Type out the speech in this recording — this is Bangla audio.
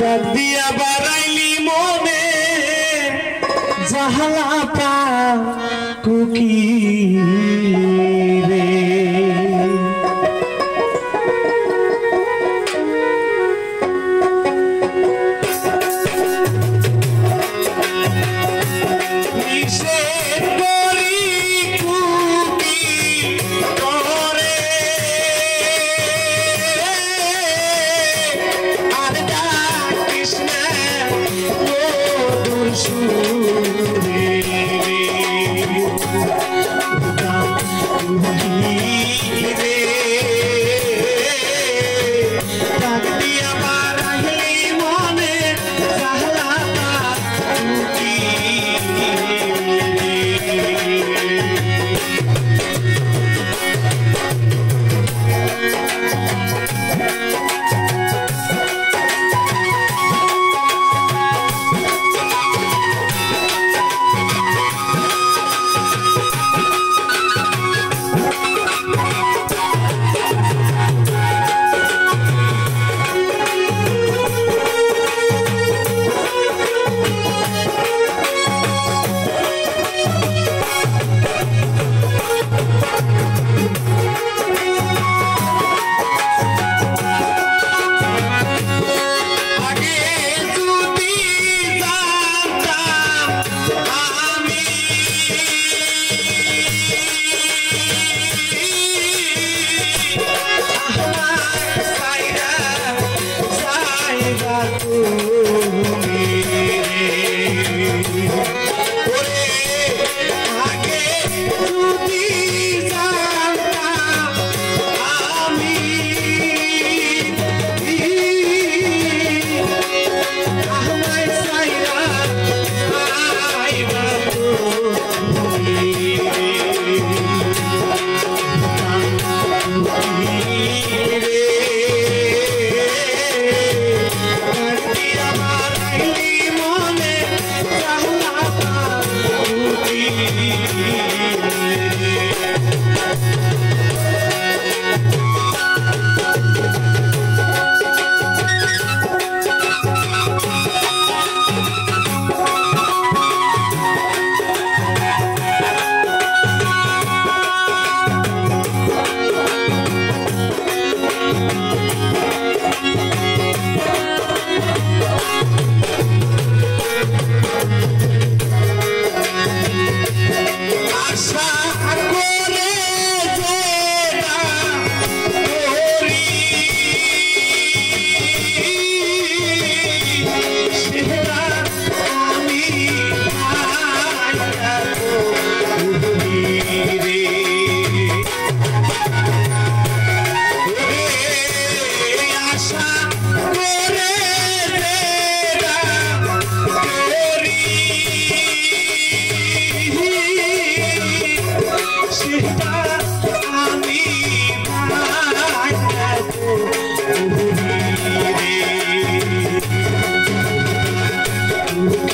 ডাক দিয়া বাড়াইলি মনে জাহালা পা কুকি। oh.